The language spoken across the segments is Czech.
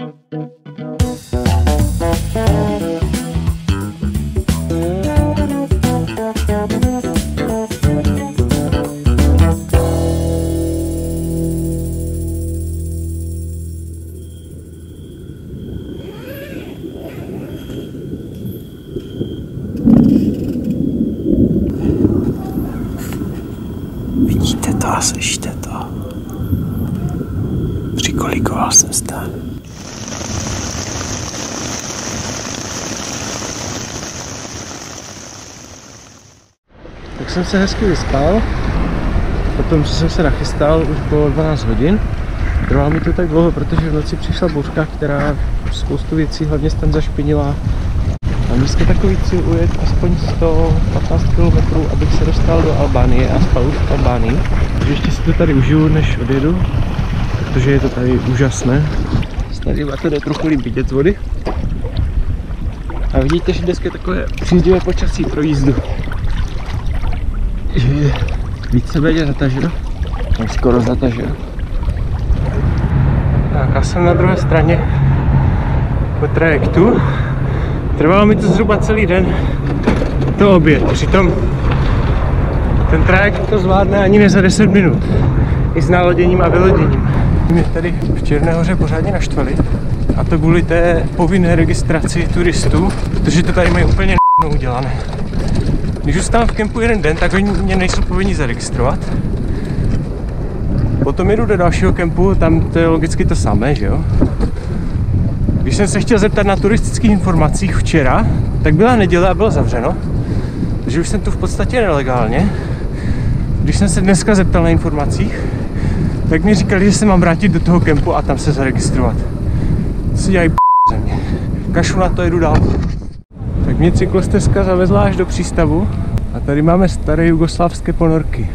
Vidíte to a slyšíte to. Přikolikoval jsem stan. Jsem se hezky vyspal. Potom, co jsem se nachystal, už bylo 12 hodin. Trvalo mi to tak dlouho, protože v noci přišla bouřka, která spoustu věcí hlavně tam zašpinila. A dneska takový cíl ujet aspoň 115 km, abych se dostal do Albánie a spal už v Albánii. Ještě si to tady užiju, než odjedu, protože je to tady úžasné. Tady máte jde trochu líp vidět z vody. A vidíte, že dneska je takové příznivé počasí pro jízdu. Že je víceméně zataženo. No, skoro zataženo. Tak já jsem na druhé straně po trajektu. Trvalo mi to zhruba celý den to oběd. Přitom ten trajekt to zvládne ani ne za 10 minut. I s náloděním a vyloděním. Mě tady v Černé hoře pořádně naštvali. A to kvůli té povinné registraci turistů, protože to tady mají úplně udělané. Když zůstávám v kempu jeden den, tak oni mě nejsou povinni zaregistrovat. Potom jedu do dalšího kempu, tam to je logicky to samé, že jo? Když jsem se chtěl zeptat na turistických informacích včera, tak byla neděle a bylo zavřeno. Takže už jsem tu v podstatě nelegálně. Když jsem se dneska zeptal na informacích, tak mi říkali, že se mám vrátit do toho kempu a tam se zaregistrovat. Si dělají ze mě. Kašu na to, jedu dál. Tak mě cyklostezka zavezla až do přístavu a tady máme staré jugoslávské ponorky.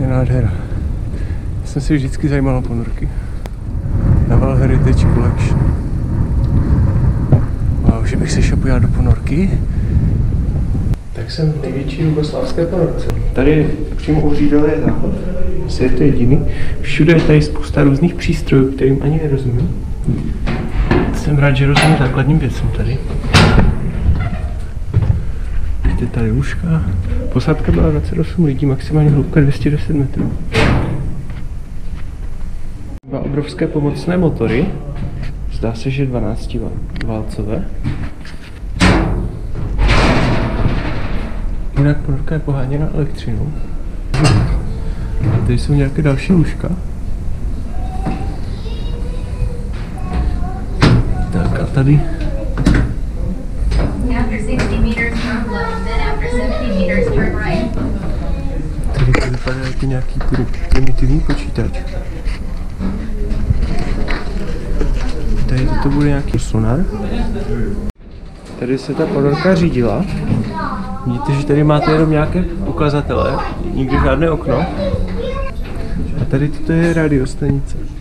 Je nádhera. Já jsem si vždycky zajímal o ponorky. Naval Heritage Collection. Wow, že bych se šel do ponorky. Tak jsem v největší jugoslávské ponorce. Tady přímo u řídele je záchod. Asi je to jediný. Všude je tady spousta různých přístrojů, kterým ani nerozumím. Jsem rád, že rozumím základním věcem tady. Vidíte tady lůžka. Posádka byla 28 lidí, maximálně hloubka 210 metrů. Dva obrovské pomocné motory. Zdá se, že 12 válcové. Jinak ponorka je poháněna elektřinou. A tady jsou nějaké další lůžka. Right. Tady to vypadá jako nějaký pr- primitivní počítač. Tady to bude nějaký sonar. Tady se ta ponorka řídila. Vidíte, že tady máte jenom nějaké ukazatele, nikdy žádné okno. A tady toto je radiostanice.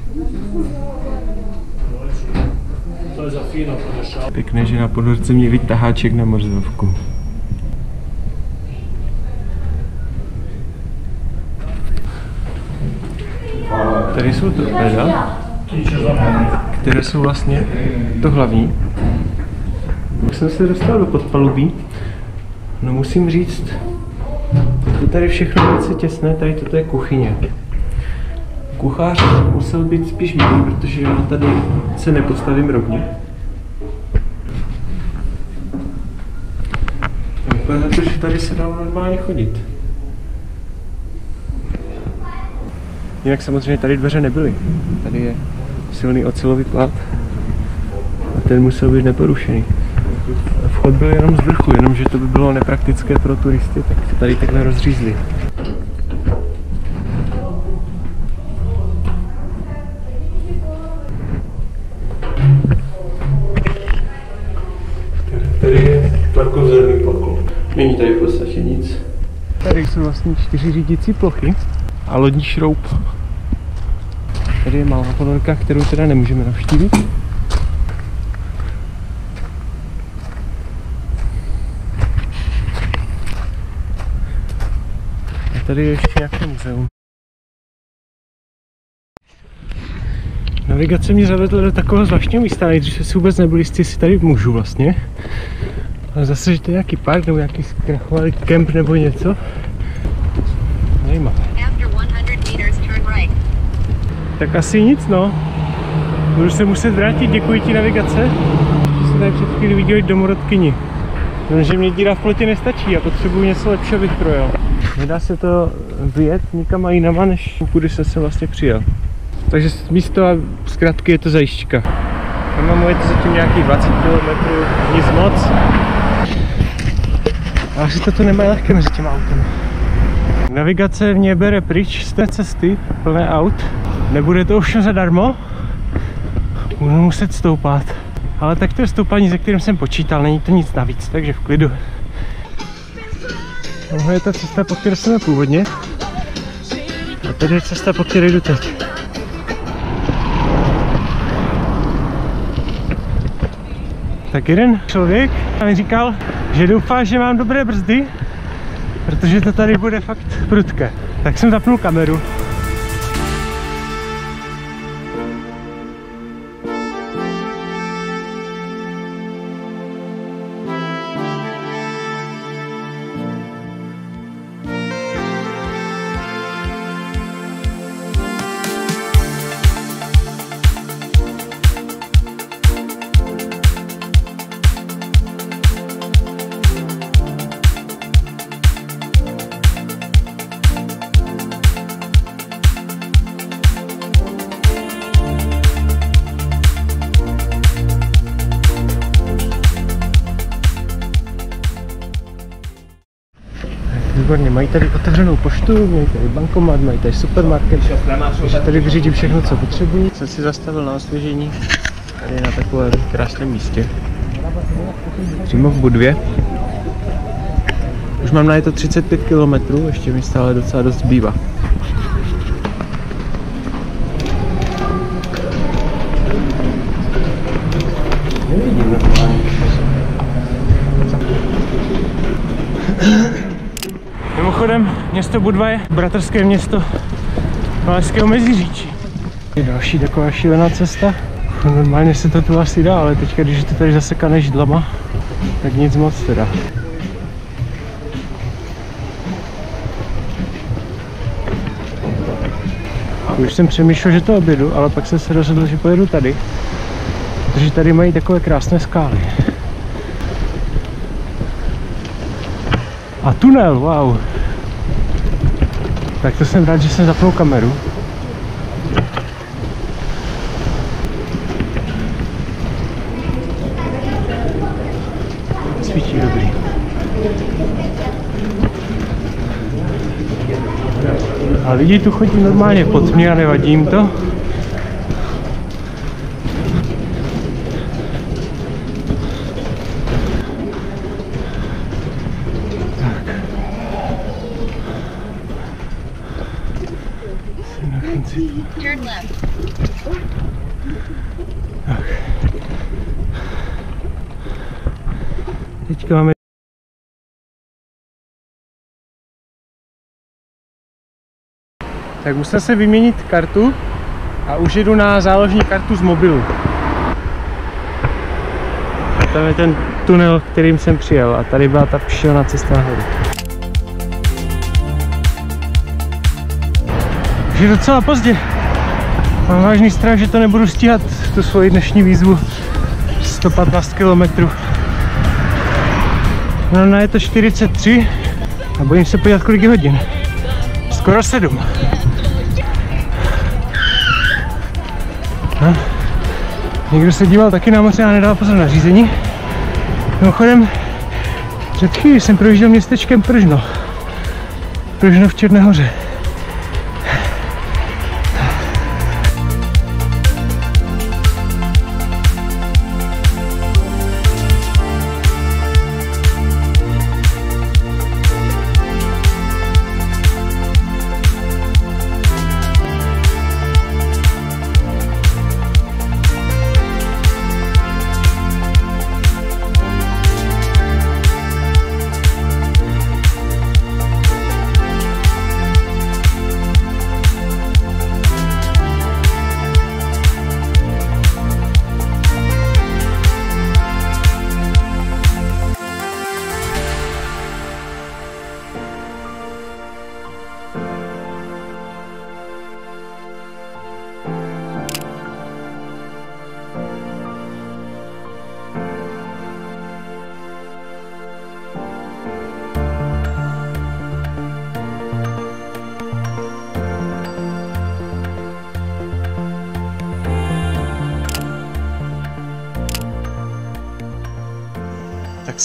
Pěkné, že na ponorce mě vytaháček na morzovku. Tady jsou torpéda, které jsou vlastně to hlavní. Už jsem se dostal do podpalubí. No musím říct, to tady všechno je velice těsné, tady toto je kuchyně. Kuchař musel být spíš milý, protože já tady se nepostavím rovně. Vypadá to, že tady se dá normálně chodit. Jinak samozřejmě tady dveře nebyly. Tady je silný ocelový plat a ten musel být neporušený. Vchod byl jenom z vrchu, jenomže to by bylo nepraktické pro turisty, tak to tady takhle rozřízli. Tady je tlakozrný pokol. Není tady v podstatě nic. Tady jsou vlastně čtyři řídící plochy a lodní šroub. Tady je malá ponorka, kterou teda nemůžeme navštívit. A tady je ještě nějaké muzeum. Navigace mě zavedla do takového zvláštního místa, nejdřív jsem si vůbec nebyl jistý, jestli tady můžu vlastně. Ale zase, že to je nějaký park nebo nějaký zkrachovalý kemp nebo něco. Zajímavé. After 100 meters, turn right. Tak asi nic no. Budu se muset vrátit, děkuji ti navigace. Že se tady před chvíli viděli domorodkyni. Jenže mě díra v plotě nestačí a potřebuji něco lepšího, projel. Nedá se to vyjet nikam a jinama, než kudy jsem se vlastně přijel. Takže místo a zkrátky je to zajišťka. Tam mám jet zatím nějakých 20 km, nic moc. Asi toto nemá lehké mezi těma autem. Navigace mě bere pryč z té cesty, plné aut. Nebude to ovšem zadarmo. Budu muset stoupat. Ale tak to je stoupání, se kterým jsem počítal, není to nic navíc, takže v klidu. Tohle je ta cesta, po které jsme původně. A tady je cesta, po které jdu teď. Tak jeden člověk mi říkal, že doufá, že mám dobré brzdy, protože to tady bude fakt prudké. Tak jsem zapnul kameru. Výborně, mají tady otevřenou poštu, mají tady bankomat, mají tady supermarket, takže tady vyřídím všechno, co potřebuji. Jsem si zastavil na osvěžení, tady na takovém krásném místě. Přímo v Budvě. Už mám na je to 35 km, ještě mi stále docela dost zbývá. Budva je bratrské město Valašského Meziříčí. Je další taková šílená cesta. Normálně se to tu asi dá, ale teďka, když je to tady zasekané židlama, tak nic moc teda. Už jsem přemýšlel, že to objedu, ale pak jsem se rozhodl, že pojedu tady. Protože tady mají takové krásné skály. A tunel, wow. Tak to jsem rád, že jsem zapnul kameru. Svítí dobrý. A lidi tu chodí normálně pod mě a nevadí jim to. Jsem na konci. Turn left. Teďka máme Tak musel se vyměnit kartu a už jedu na záložní kartu z mobilu. A tam je ten tunel, kterým jsem přijel a tady byla ta šílená cesta nahoru. Je docela pozdě. Mám vážný strach, že to nebudu stíhat, tu svoji dnešní výzvu 115 km. No, no je to 43 a bojím se podívat, kolik je hodin. Skoro 7. No. Někdo se díval taky na moře a nedal pozor na řízení. Mimochodem, před chvíli jsem projížděl městečkem Pržno. Pržno v Černé hoře.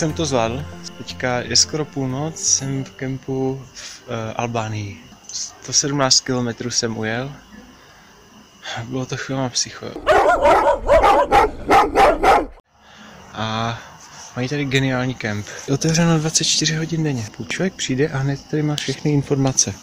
Jsem to zvládl. Teďka je skoro půlnoc, jsem v kempu v uh, Albánii. 117 km jsem ujel. Bylo to chvíle psycho. A mají tady geniální kemp. Je otevřeno 24 hodin denně. Člověk přijde a hned tady má všechny informace.